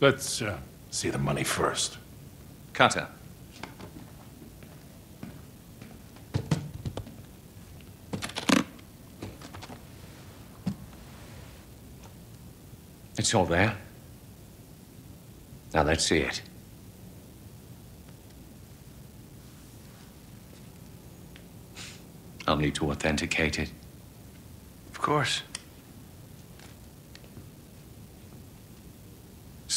Let's uh, see the money first. Cutter. It's all there. Now let's see it. I'll need to authenticate it. Of course.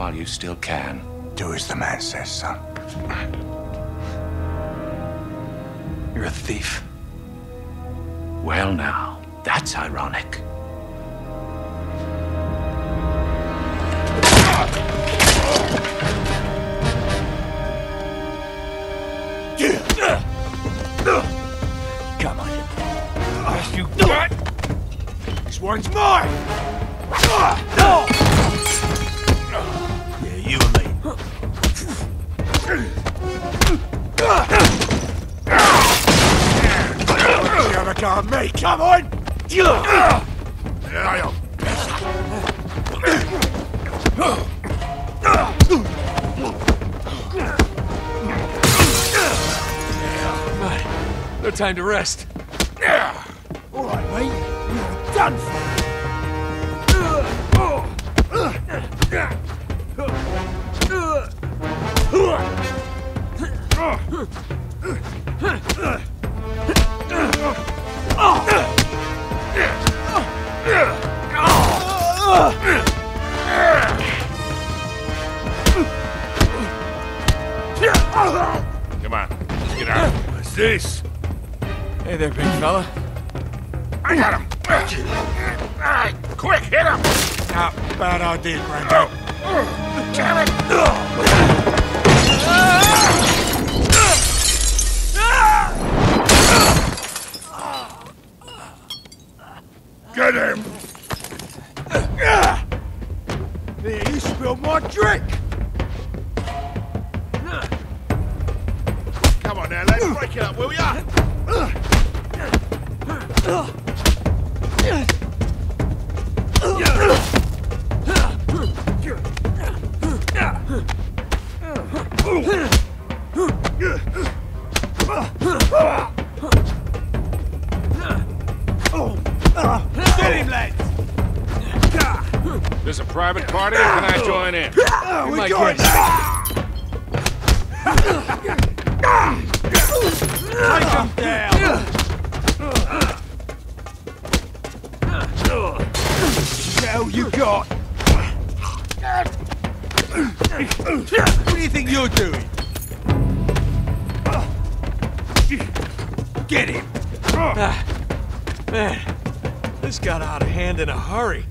While you still can. Do as the man says, son. You're a thief. Well, now, that's ironic. Come on. Yes, you got. This one's mine. Time to rest. All right, mate. You're done for. Come on, get out. What's this? There, big fella. I got him. Quick, hit him. Ah, bad idea, Grandad. Get What do you think you're doing? Get him! Ah, man, this got out of hand in a hurry.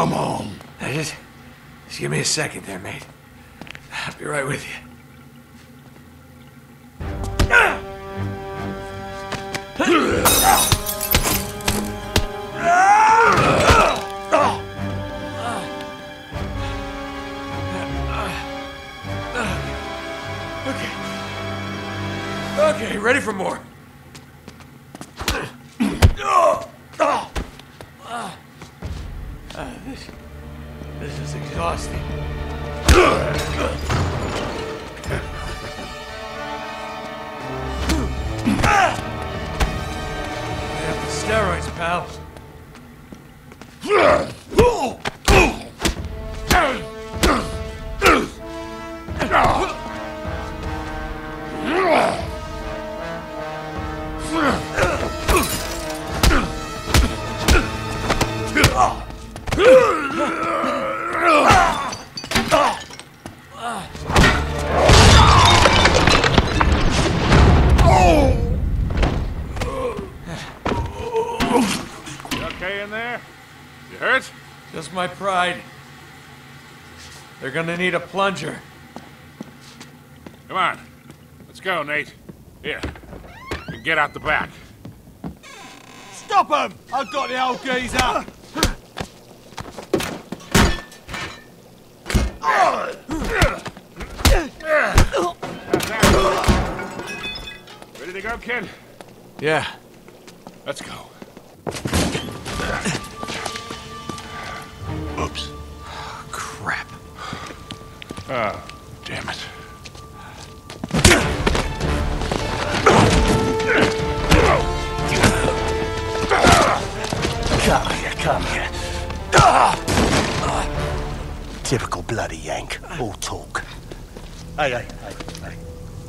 Come on. I just, just give me a second there, mate. I'll be right with you. You They're gonna need a plunger. Come on. Let's go, Nate. Here. You Get out the back. Stop him! I've got the old geezer! Ready to go, kid? Yeah. Hey, hey, hey, hey.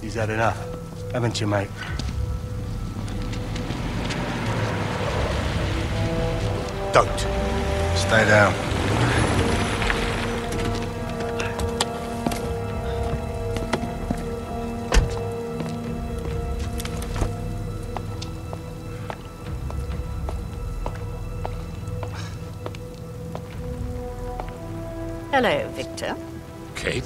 He's had enough, haven't you, mate? Don't. Stay down. Hello, Victor. Kate?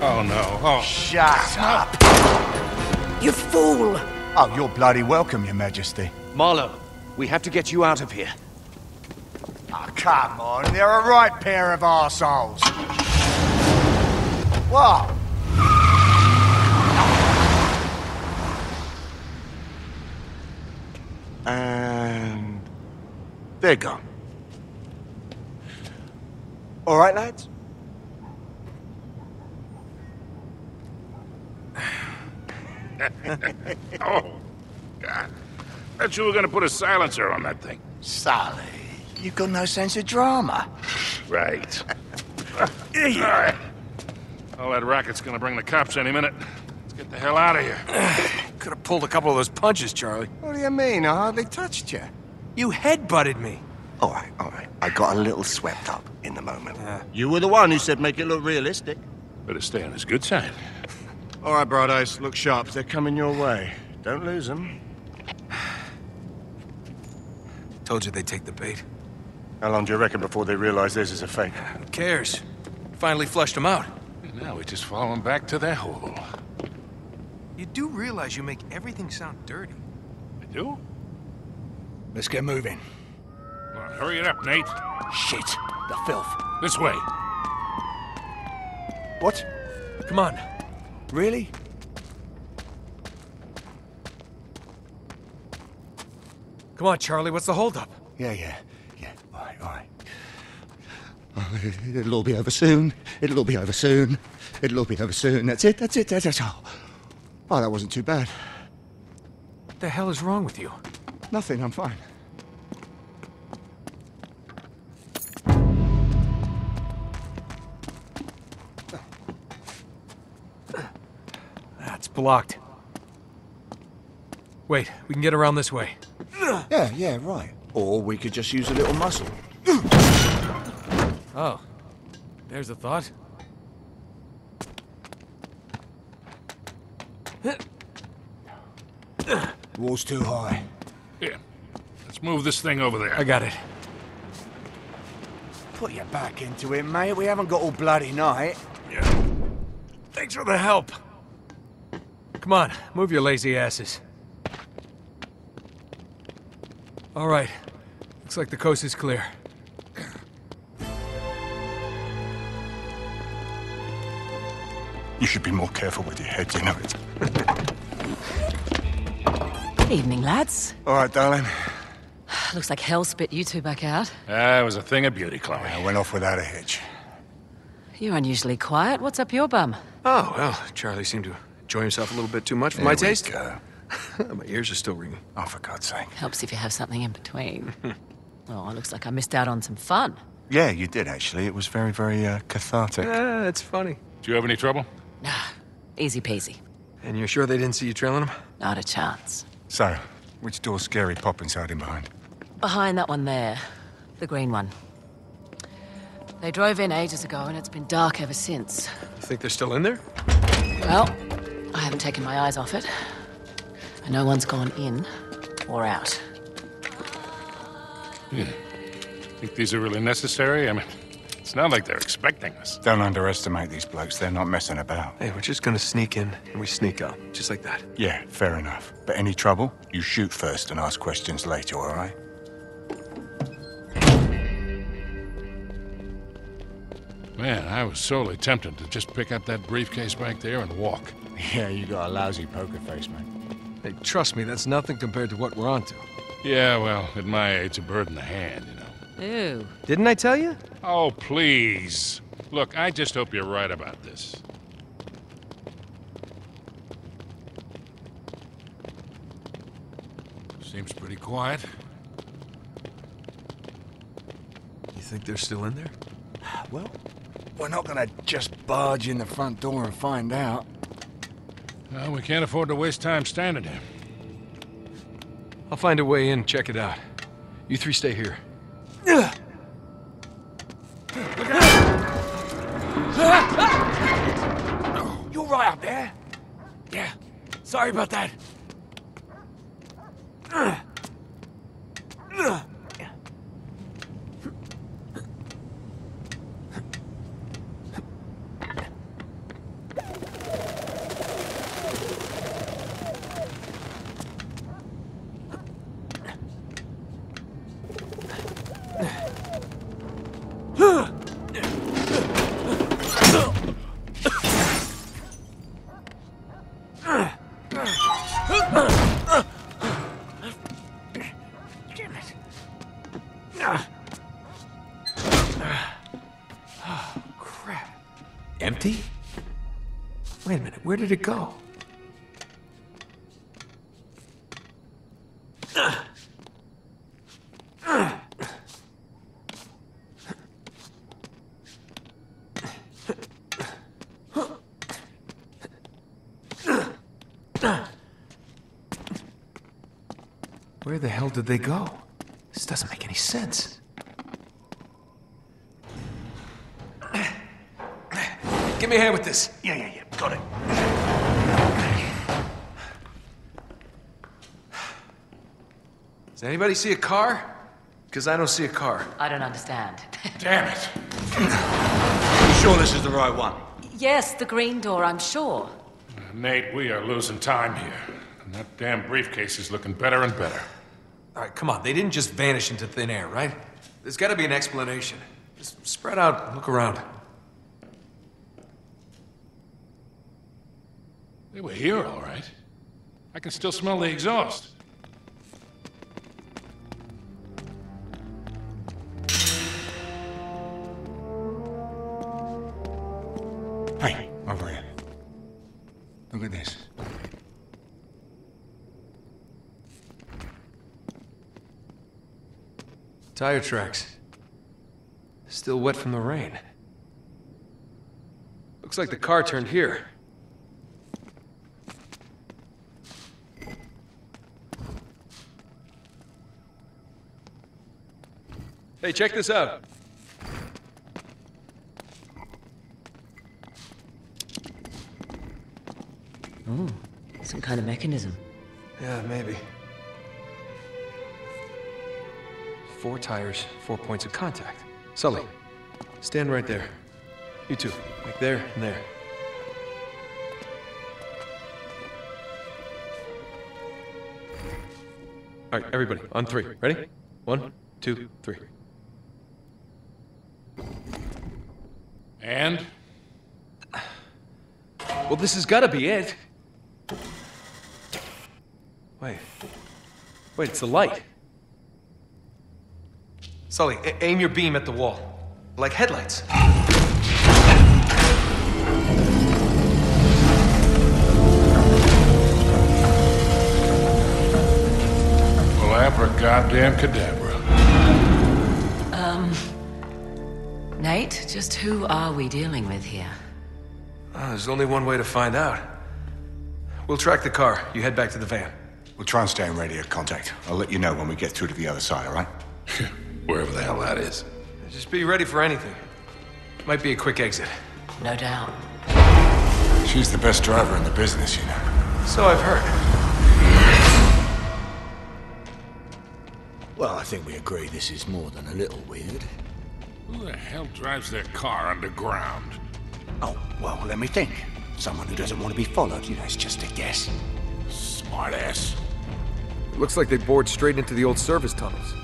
Oh, no. Oh. Shut up! You fool! Oh, you're bloody welcome, Your Majesty. Marlowe, we have to get you out of here. Oh, come on. They're a right pair of arseholes. What? And they're gone. All right, lads? Oh, God. Bet you were gonna put a silencer on that thing. Sully, you've got no sense of drama. Right. All right. All that racket's gonna bring the cops any minute. Let's get the hell out of here. Could have pulled a couple of those punches, Charlie. What do you mean? I hardly touched you. You headbutted me. All right, all right. I got a little swept up in the moment. You were the one who said make it look realistic. Better stay on his good side. All right, Broadice, look sharp. They're coming your way. Don't lose them. Told you they'd take the bait. How long do you reckon before they realize this is a fake? Who cares? Finally flushed them out. Now we just follow him back to their hole. You do realize you make everything sound dirty. I do? Let's get moving. Well, hurry it up, Nate. Shit. The filth. This way. What? Come on. Really? Come on, Charlie, what's the holdup? Yeah, yeah, yeah. All right, all right. It'll all be over soon. It'll all be over soon. It'll all be over soon. That's it. That's it. That's it. Oh, oh that wasn't too bad. What the hell is wrong with you? Nothing. I'm fine. That's blocked. Wait, we can get around this way. Yeah, yeah, right. Or we could just use a little muscle. Oh. There's a thought. Wall's too high. Yeah. Let's move this thing over there. I got it. Put your back into it, mate. We haven't got all bloody night. Yeah. Thanks for the help. Come on, move your lazy asses. All right. Looks like the coast is clear. You should be more careful with your head, you know it. Good evening, lads. All right, darling. Looks like hell spit you two back out. Ah, it was a thing of beauty, Chloe. I went off without a hitch. You're unusually quiet. What's up your bum? Oh, well, Charlie seemed to enjoy himself a little bit too much for There my we taste. go. my ears are still ringing. Oh, for God's sake. Helps if you have something in between. oh, it looks like I missed out on some fun. Yeah, you did, actually. It was very, very uh, cathartic. Ah, it's funny. Do you have any trouble? Nah, easy peasy. And you're sure they didn't see you trailing them? Not a chance. So, which door's Scary Poppins hiding behind? Behind that one there, the green one. They drove in ages ago, and it's been dark ever since. You think they're still in there? Well, I haven't taken my eyes off it. And no one's gone in or out. Yeah. Think these are really necessary? I mean, it's not like they're expecting us. Don't underestimate these blokes. They're not messing about. Hey, we're just gonna sneak in, and we sneak out. Just like that. Yeah, fair enough. But any trouble, you shoot first and ask questions later, all right? Man, I was sorely tempted to just pick up that briefcase back there and walk. Yeah, you got a lousy poker face, man. Hey, trust me, that's nothing compared to what we're onto. Yeah, well, at my age, a bird in the hand, you know. Ew. Didn't I tell you? Oh, please. Look, I just hope you're right about this. Seems pretty quiet. You think they're still in there? Well, we're not gonna just barge in the front door and find out. Well, we can't afford to waste time standing here. I'll find a way in, check it out. You three stay here. You all right up there? Yeah. Sorry about that. Did it go? Where the hell did they go? This doesn't make any sense. Give me a hand with this. Yeah, yeah, yeah. Got it. Does anybody see a car? Because I don't see a car. I don't understand. Damn it! You sure this is the right one? yes, the green door, I'm sure. Uh, Nate, we are losing time here. And that damn briefcase is looking better and better. All right, come on. They didn't just vanish into thin air, right? There's got to be an explanation. Just spread out, look around. They were here, all right. I can still smell the exhaust. Tire tracks. Still wet from the rain. Looks like the car turned here. Hey, check this out. Oh, some kind of mechanism. Yeah, maybe. Four tires, four points of contact. Sully, stand right there. You two, like there and there. All right, everybody, on three. Ready? One, two, three. And? Well, this has got to be it. Wait. Wait, it's the light. Sully, a- aim your beam at the wall. Like headlights. Well, abracadabra cadabra. Um... Nate, just who are we dealing with here? Ah, there's only one way to find out. We'll track the car. You head back to the van. We'll try and stay in radio contact. I'll let you know when we get through to the other side, all right? Wherever the hell that is. Just be ready for anything. Might be a quick exit. No doubt. She's the best driver in the business, you know. So I've heard. Well, I think we agree this is more than a little weird. Who the hell drives their car underground? Oh, well, let me think. Someone who doesn't want to be followed, you know, it's just a guess. Smartass. It looks like they bored straight into the old service tunnels.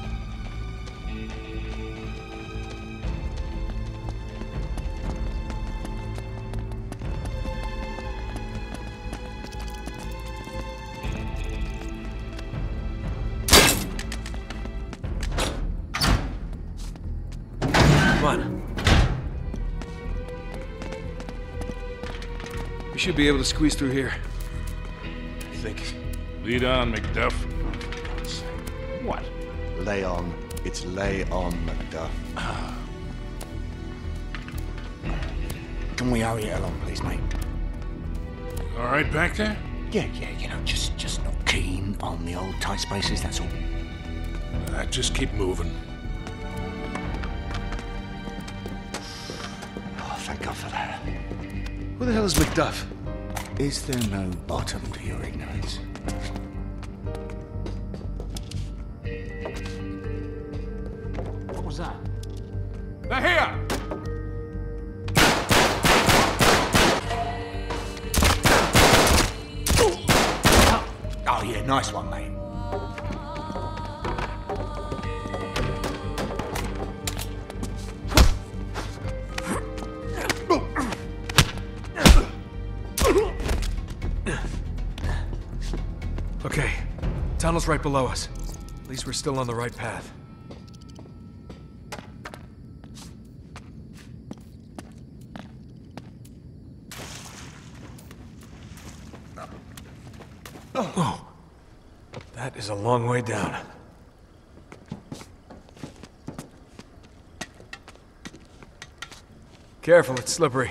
Should be able to squeeze through here. I think. Lead on, Macduff. What? Lay on. It's lay on, Macduff. Can we hurry it along, please, mate? All right back there? Yeah, yeah, you know, just just not keen on the old tight spaces, that's all. Uh, just keep moving. Oh, thank God for that. Who the hell is Macduff? Is there no bottom to your ignorance? Tunnel's right below us. At least we're still on the right path. Oh, that is a long way down. Careful, it's slippery.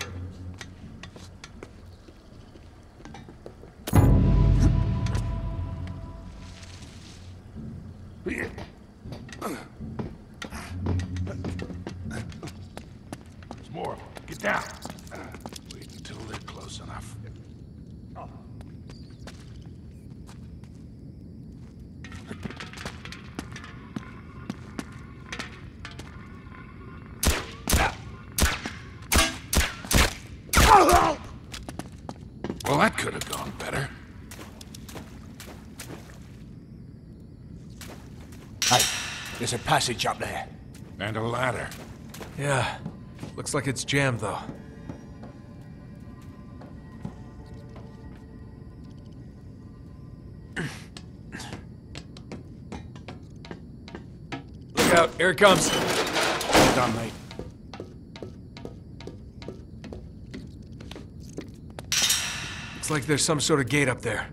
Passage up there. And a ladder. Yeah. Looks like it's jammed, though. Look out, here it comes. Done, mate. Looks like there's some sort of gate up there.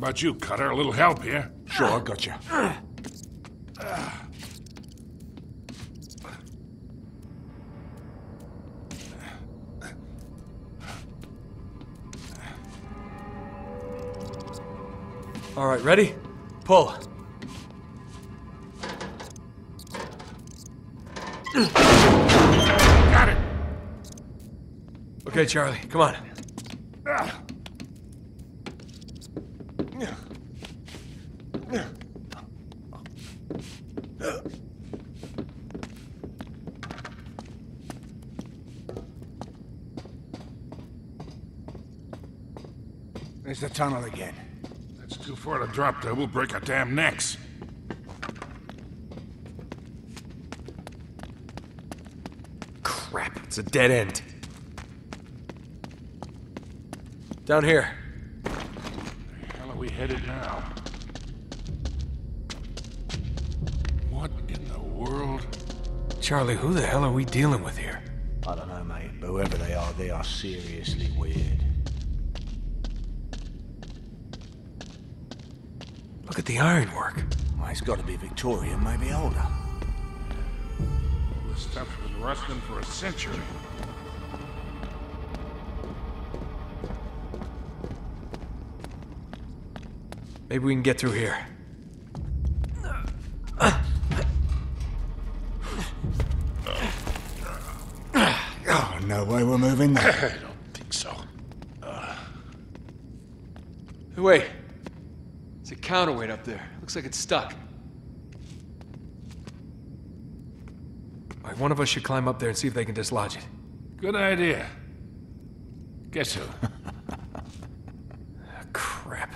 About you, Cutter? A little help here? Sure, I got you. All right, ready? Pull. Got it! Okay, Charlie, come on. There's the tunnel again. That's too far to drop there. We'll break our damn necks. Crap, it's a dead end. Down here. Where the Hell are we headed now? What in the world? Charlie, who the hell are we dealing with here? I don't know, mate, but whoever they are, they are seriously weird. Look at the ironwork. Well, it's got to be Victorian, maybe older. This stuff's been rusting for a century. Maybe we can get through here. There. Looks like it's stuck. All right, one of us should climb up there and see if they can dislodge it. Good idea. Guess who? Ah, crap.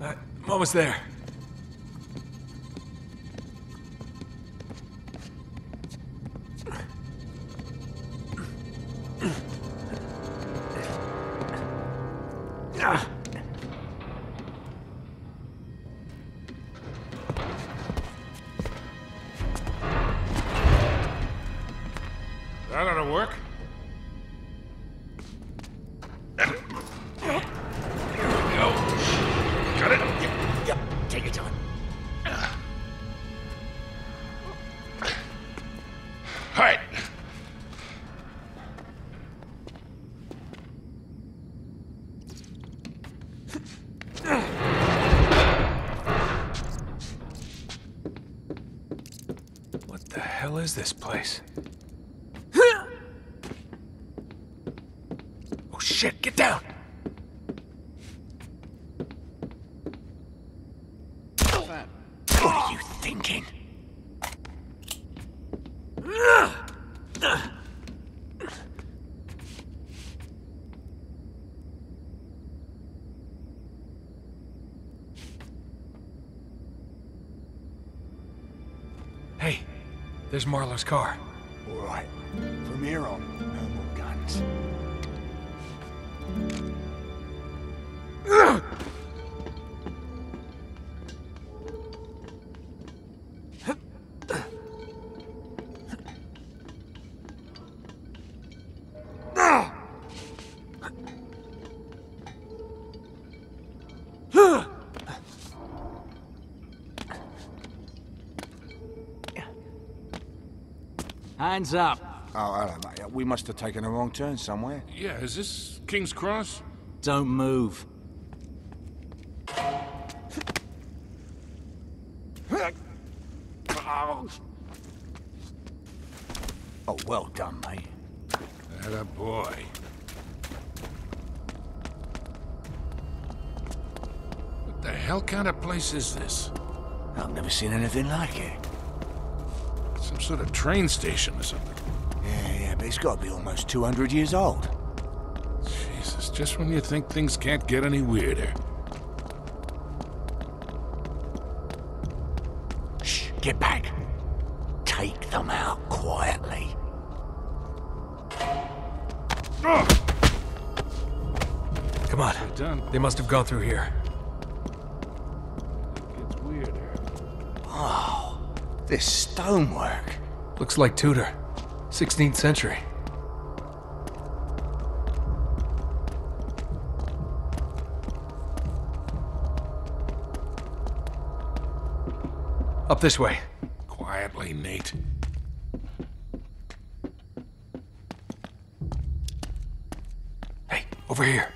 All right, I'm almost there. Is this place? Oh shit, get down! What are you thinking? Hey, there's Marlowe's car. Hands up. Oh, hello, mate. We must have taken a wrong turn somewhere. Yeah, is this King's Cross? Don't move. Oh, well done, mate. That a boy. What the hell kind of place is this? I've never seen anything like it. Some sort of train station or something. Yeah, yeah, but it's got to be almost 200 years old. Jesus, just when you think things can't get any weirder. Shh, get back. Take them out quietly. Oh! Come on. Done. They must have gone through here. It Gets weirder. Oh, This stonework. Looks like Tudor. 16th century. Up this way. Quietly, Nate. Hey, over here.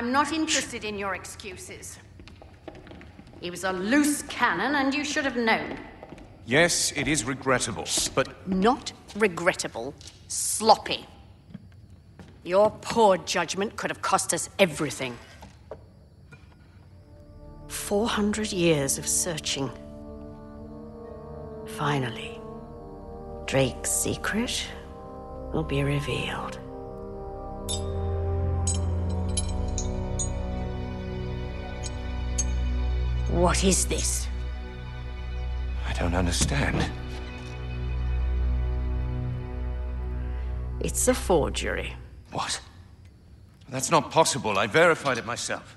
I'm not interested in your excuses. He was a loose cannon, and you should have known. Yes, it is regrettable, but Not regrettable, sloppy. Your poor judgment could have cost us everything. 400 years of searching. Finally, Drake's secret will be revealed. What is this? I don't understand. It's a forgery. What? That's not possible. I verified it myself.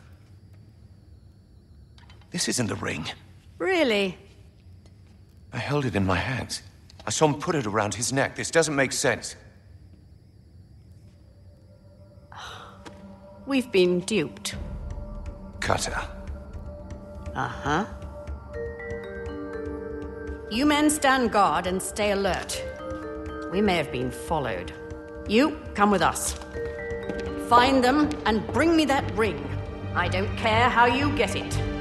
This isn't the ring. Really? I held it in my hands. I saw him put it around his neck. This doesn't make sense. We've been duped. Cutter. Uh huh. You men stand guard and stay alert. We may have been followed. You, come with us. Find them and bring me that ring. I don't care how you get it.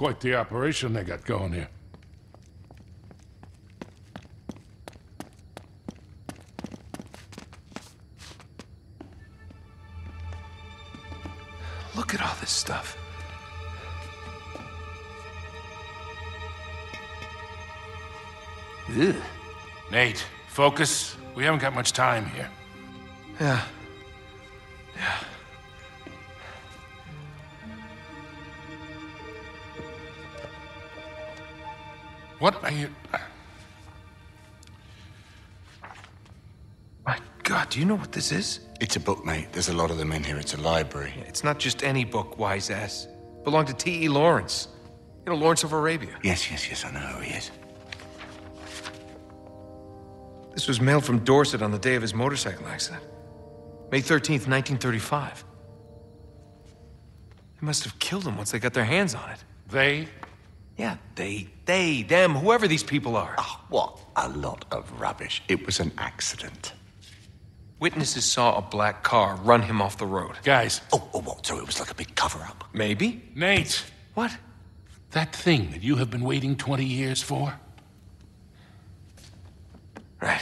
Quite the operation they got going here. Look at all this stuff. Ugh. Nate, focus. We haven't got much time here. Yeah. Yeah. What are you... My God, do you know what this is? It's a book, mate. There's a lot of them in here. It's a library. It's not just any book, wise ass. Belonged to T.E. Lawrence. You know, Lawrence of Arabia. Yes, yes, yes, I know who he is. This was mailed from Dorset on the day of his motorcycle accident. May 13th, 1935. They must have killed him once they got their hands on it. They? Yeah, they, they, them, whoever these people are. Oh, what a lot of rubbish. It was an accident. Witnesses saw a black car run him off the road. Guys, Oh, oh, what? So it was like a big cover-up. Maybe? Nate, What? that thing that you have been waiting 20 years for? Right.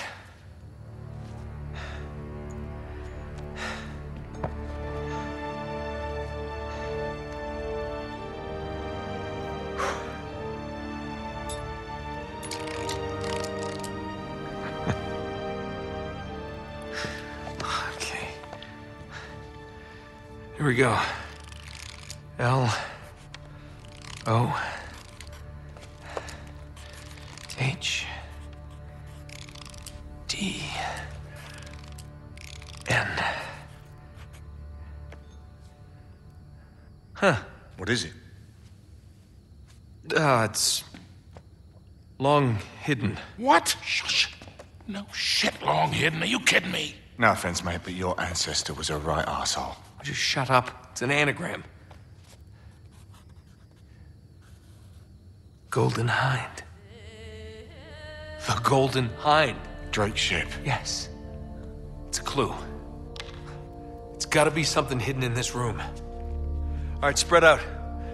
Here we go. L O H D N. Huh. What is it? Ah, it's long hidden. What? Shush. No shit long hidden. Are you kidding me? No offense, mate, but your ancestor was a right asshole. Just shut up. It's an anagram. Golden Hind. The Golden Hind. Drake's ship. Yes. It's a clue. It's gotta be something hidden in this room. All right, spread out.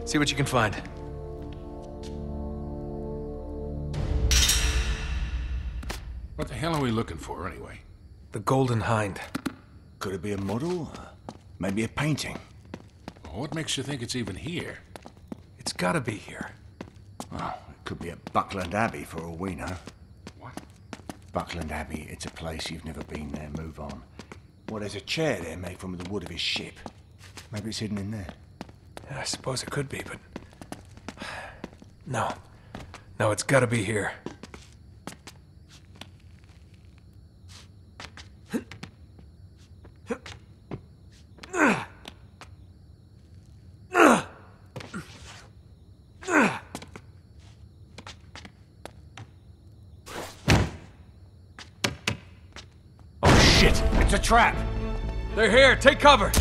See what you can find. What the hell are we looking for, anyway? The Golden Hind. Could it be a model? Maybe a painting? What makes you think it's even here? It's gotta be here. Well, it could be at Buckland Abbey for all we know. What? Buckland Abbey, it's a place you've never been there. Move on. Well, there's a chair there made from the wood of his ship. Maybe it's hidden in there. Yeah, I suppose it could be, but. No. No, it's gotta be here. Oh shit! It's a trap! They're here! Take cover!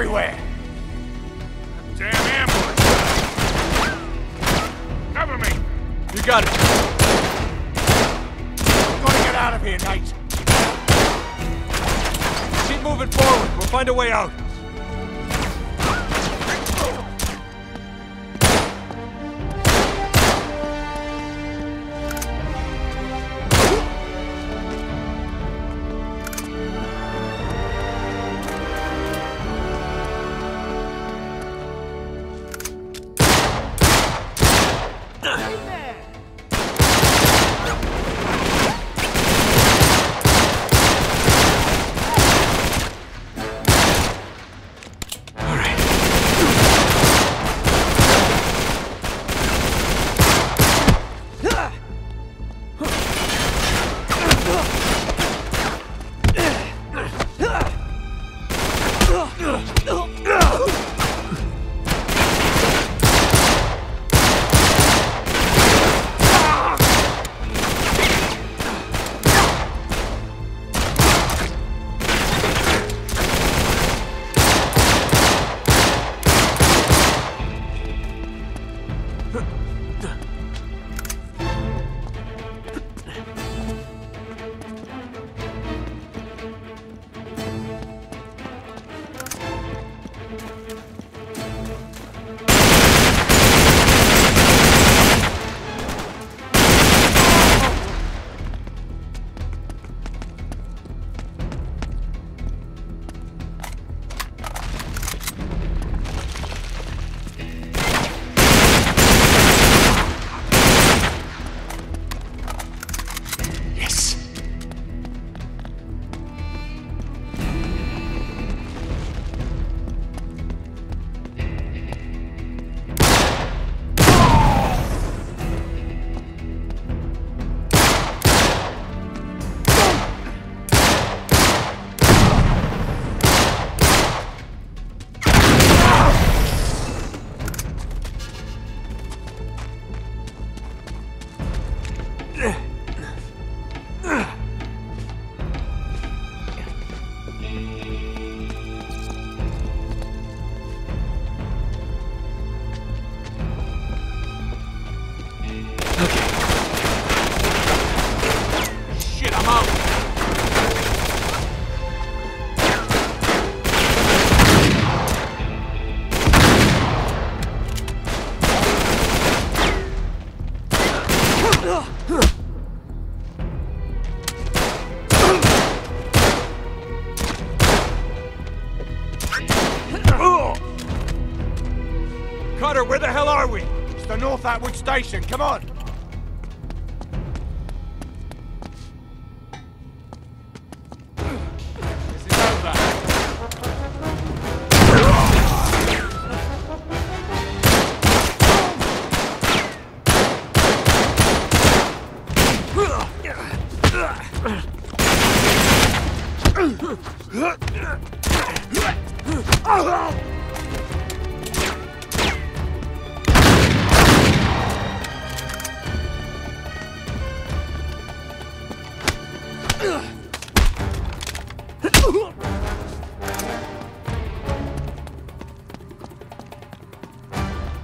Everywhere! Station. Come on.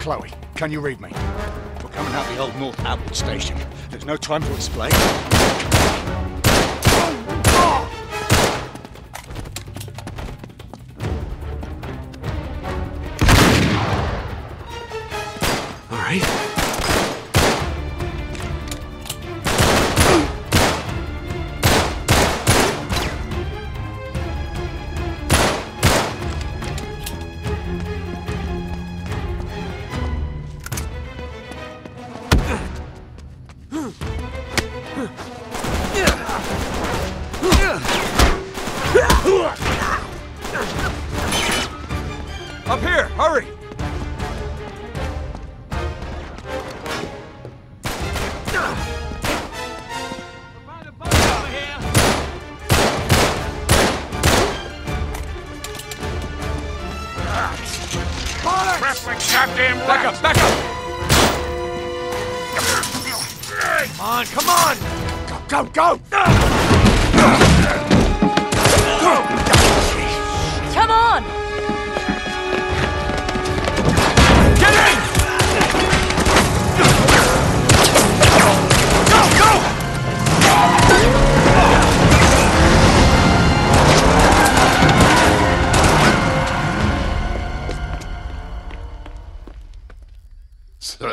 Chloe, can you read me? We're coming out the old North Atwood Station. There's no time to explain.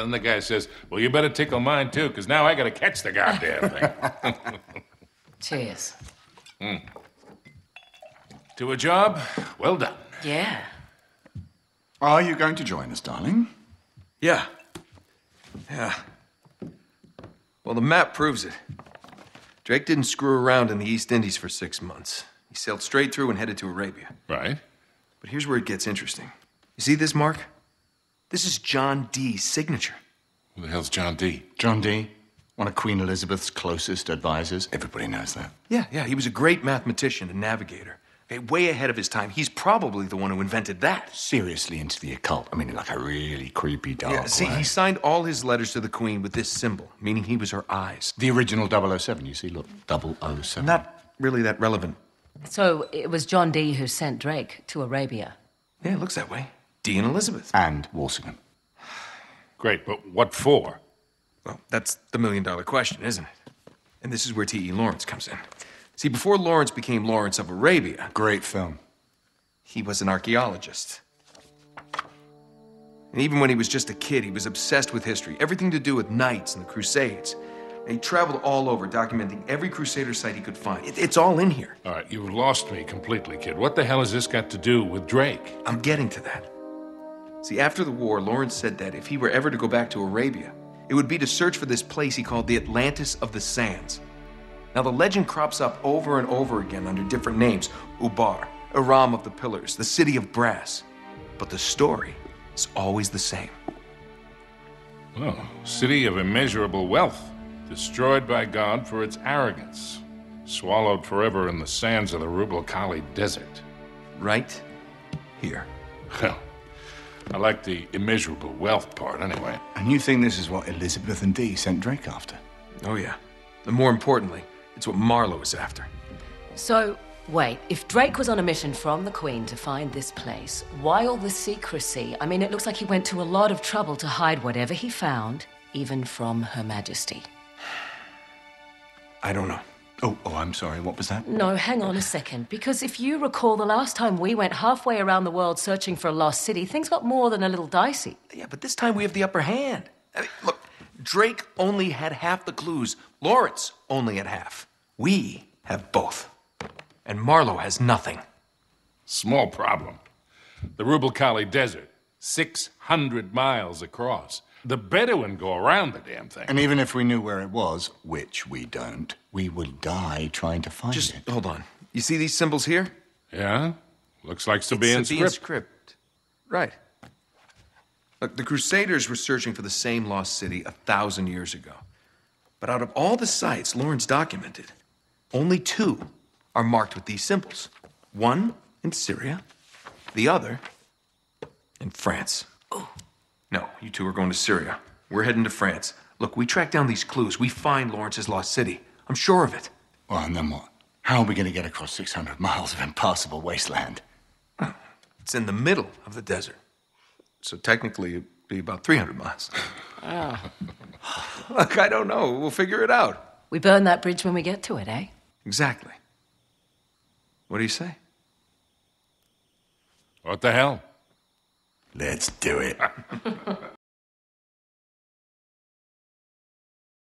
Then the guy says, Well, you better tickle mine too, because now I gotta catch the goddamn thing. Cheers. Hmm. to a job, well done. Yeah. Are you going to join us, darling? Yeah. Yeah. Well, the map proves it. Drake didn't screw around in the East Indies for six months. He sailed straight through and headed to Arabia. Right? But here's where it gets interesting. You see this mark? This is John Dee's signature. Who the hell's John Dee? John Dee, one of Queen Elizabeth's closest advisors. Everybody knows that. Yeah, yeah, he was a great mathematician and navigator. Okay, way ahead of his time. He's probably the one who invented that. Seriously into the occult. I mean, in like a really creepy, dark Yeah, see, way. he signed all his letters to the Queen with this symbol, meaning he was her eyes. The original 007, you see, look, 007. Not really that relevant. So it was John Dee who sent Drake to Arabia. Yeah, it looks that way. Dee and Elizabeth. And Walsingham. Great, but what for? Well, that's the million dollar question, isn't it? And this is where T.E. Lawrence comes in. See, before Lawrence became Lawrence of Arabia, Great film. he was an archaeologist. And even when he was just a kid, he was obsessed with history, everything to do with knights and the Crusades. And he traveled all over, documenting every Crusader site he could find. It- it's all in here. All right, you've lost me completely, kid. What the hell has this got to do with Drake? I'm getting to that. See, after the war, Lawrence said that if he were ever to go back to Arabia, it would be to search for this place he called the Atlantis of the Sands. Now, the legend crops up over and over again under different names Ubar, Aram of the Pillars, the City of Brass. But the story is always the same. Oh, city of immeasurable wealth, destroyed by God for its arrogance, swallowed forever in the sands of the Rub' al Khali Desert. Right here. Well, I like the immeasurable wealth part anyway. And you think this is what Elizabeth and Dee sent Drake after? Oh, yeah. And more importantly, it's what Marlowe is after. So, wait, if Drake was on a mission from the Queen to find this place, why all the secrecy? I mean, it looks like he went to a lot of trouble to hide whatever he found, even from Her Majesty. I don't know. Oh, oh, I'm sorry. What was that? No, hang on a second. Because if you recall, the last time we went halfway around the world searching for a lost city, things got more than a little dicey. Yeah, but this time we have the upper hand. I mean, look, Drake only had half the clues. Lawrence only had half. We have both. And Marlowe has nothing. Small problem. The Rub' al Khali Desert, 600 miles across. The Bedouin go around the damn thing. And even if we knew where it was, which we don't, we would die trying to find Just it. Just hold on. You see these symbols here? Yeah? Looks like Sabaean It's Sabaean script. script. Right. Look, the Crusaders were searching for the same lost city a thousand years ago. But out of all the sites Lawrence documented, only two are marked with these symbols. One in Syria, the other in France. No, you two are going to Syria. We're heading to France. Look, we track down these clues. We find Lawrence's lost city. I'm sure of it. Well, and then what? How are we going to get across 600 miles of impassable wasteland? It's in the middle of the desert. So technically, it'd be about 300 miles. Ah. Look, I don't know. We'll figure it out. We burn that bridge when we get to it, eh? Exactly. What do you say? What the hell? Let's do it.